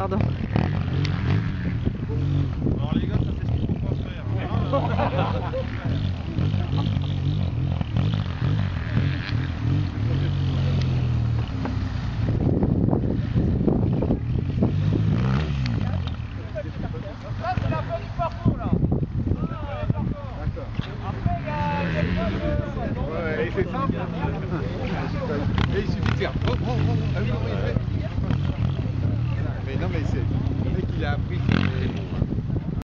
Pardon. Alors les gars, ça fait ce qu'il faut faire. Hein. C'est simple. Et il suffit de faire. Oh, oh, oh. Ah oui, non, il fait. we